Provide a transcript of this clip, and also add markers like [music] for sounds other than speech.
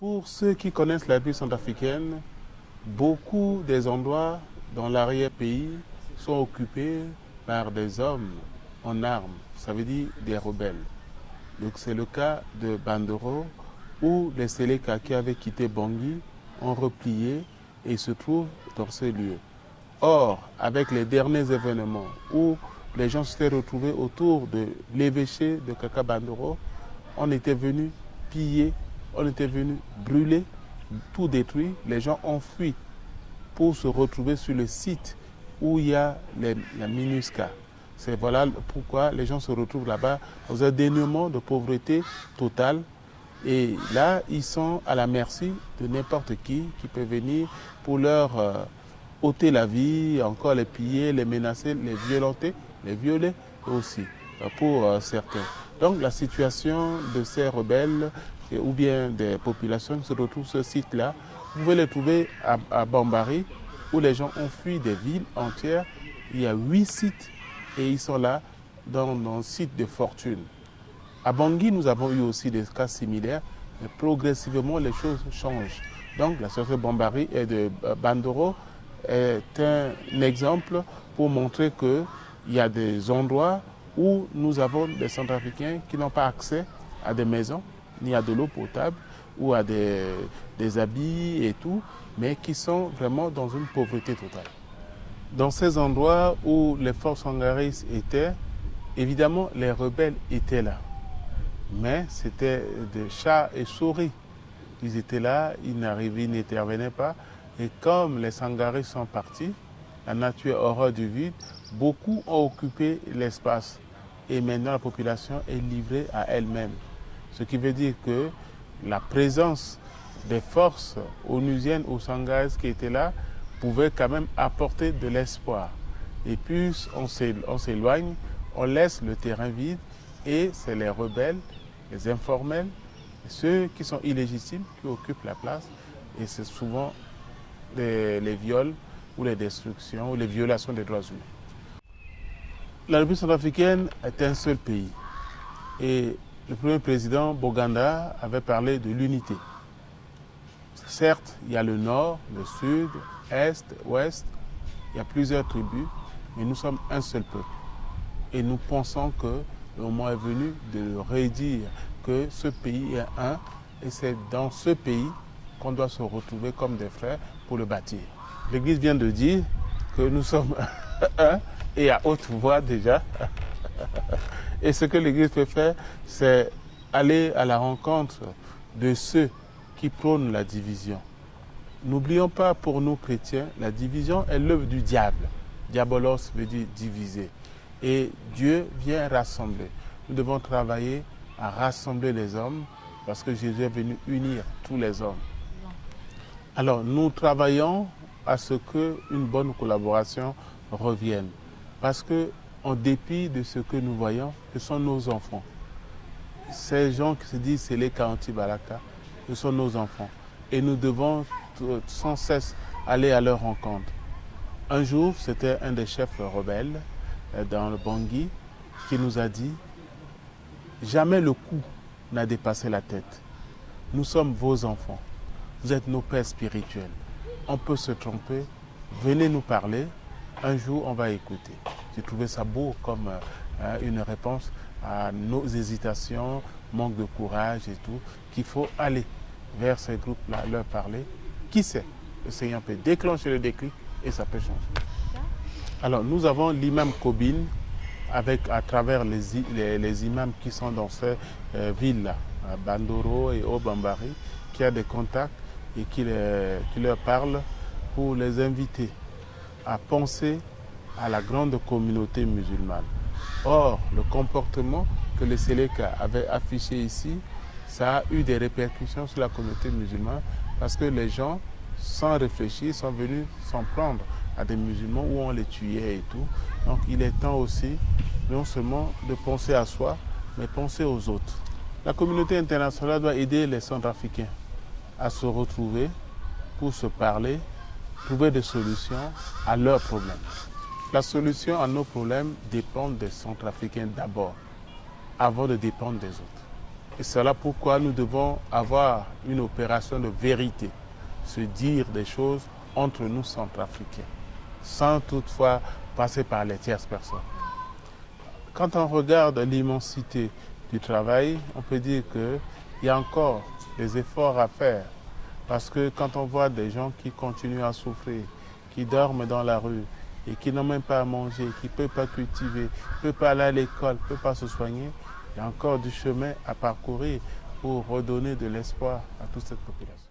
Pour ceux qui connaissent la vie centrafricaine, beaucoup des endroits dans l'arrière-pays sont occupés par des hommes en armes, ça veut dire des rebelles. Donc c'est le cas de Bandoro où les Séléka qui avaient quitté Bangui ont replié et se trouvent dans ce lieu. Or, avec les derniers événements où les gens s'étaient retrouvés autour de l'évêché de Kaka Bandoro, on était venu piller, on était venu brûler, tout détruire. Les gens ont fui pour se retrouver sur le site où il y a la MINUSCA. C'est voilà pourquoi les gens se retrouvent là-bas dans un dénuement de pauvreté totale. Et là, ils sont à la merci de n'importe qui qui peut venir pour leur euh, ôter la vie, encore les piller, les menacer, les violenter, les violer aussi, euh, pour euh, certains. Donc la situation de ces rebelles ou bien des populations qui se retrouvent sur ce site-là, vous pouvez les trouver à, Bambari, où les gens ont fui des villes entières. Il y a huit sites et ils sont là dans un site de fortune. À Bangui, nous avons eu aussi des cas similaires, mais progressivement les choses changent. Donc la société Bambari et de Bandoro est un exemple pour montrer qu'il y a des endroits où nous avons des Centrafricains qui n'ont pas accès à des maisons, ni à de l'eau potable, ou à des, habits et tout, mais qui sont vraiment dans une pauvreté totale. Dans ces endroits où les forces hangaristes étaient, évidemment, les rebelles étaient là. Mais c'était des chats et souris. Ils étaient là, ils n'arrivaient, ils n'intervenaient pas. Et comme les Sangaris sont partis, la nature horreur du vide, beaucoup ont occupé l'espace. Et maintenant, la population est livrée à elle-même. Ce qui veut dire que la présence des forces onusiennes ou sangaris qui étaient là pouvait quand même apporter de l'espoir. Et puis on s'éloigne, on laisse le terrain vide et c'est les rebelles, les informels, ceux qui sont illégitimes qui occupent la place et c'est souvent les, les, viols ou les destructions ou les violations des droits humains. La République centrafricaine est un seul pays et le premier président Boganda avait parlé de l'unité. Certes, il y a le nord, le sud, est, ouest, il y a plusieurs tribus, mais nous sommes un seul peuple. Et nous pensons que le moment est venu de redire que ce pays est un, et c'est dans ce pays qu'on doit se retrouver comme des frères pour le bâtir. L'Église vient de dire que nous sommes [laughs] un, et à haute voix déjà. [laughs] Et ce que l'Église peut faire, c'est aller à la rencontre de ceux qui prônent la division. N'oublions pas pour nous chrétiens, la division est l'œuvre du diable. Diabolos veut dire diviser. Et Dieu vient rassembler. Nous devons travailler à rassembler les hommes parce que Jésus est venu unir tous les hommes. Alors nous travaillons à ce qu'une bonne collaboration revienne. Parce que en dépit de ce que nous voyons, ce sont nos enfants. Ces gens qui se disent c'est les Kaanti Baraka, ce sont nos enfants. Et nous devons sans cesse aller à leur rencontre. Un jour, c'était un des chefs rebelles dans le Bangui qui nous a dit Jamais le coup n'a dépassé la tête. Nous sommes vos enfants. Vous êtes nos pères spirituels. On peut se tromper. Venez nous parler. Un jour, on va écouter. J'ai trouvé ça beau comme euh, une réponse à nos hésitations, manque de courage et tout, qu'il faut aller vers ces groupes-là, leur parler. Qui sait? Le Seigneur peut déclencher le déclic et ça peut changer. Alors, nous avons l'imam Kobin avec, à travers les, les, imams qui sont dans ces euh, villes-là, à Bandoro et Obambari, qui a des contacts et qui, les, qui leur parle pour les inviter à penser à la grande communauté musulmane. Or, le comportement que les Séléka avaient affiché ici, ça a eu des répercussions sur la communauté musulmane parce que les gens, sans réfléchir, sont venus s'en prendre à des musulmans où on les tuait et tout. Donc il est temps aussi non seulement de penser à soi, mais penser aux autres. La communauté internationale doit aider les Centrafricains à se retrouver pour se parler, trouver des solutions à leurs problèmes. La solution à nos problèmes dépend des Centrafricains d'abord, avant de dépendre des autres. Et c'est là pourquoi nous devons avoir une opération de vérité, se dire des choses entre nous centrafricains, sans toutefois passer par les tierces personnes. Quand on regarde l'immensité du travail, on peut dire qu'il y a encore des efforts à faire. Parce que quand on voit des gens qui continuent à souffrir, qui dorment dans la rue et qui n'ont même pas à manger, qui ne peuvent pas cultiver, ne peuvent pas aller à l'école, ne peuvent pas se soigner, il y a encore du chemin à parcourir pour redonner de l'espoir à toute cette population.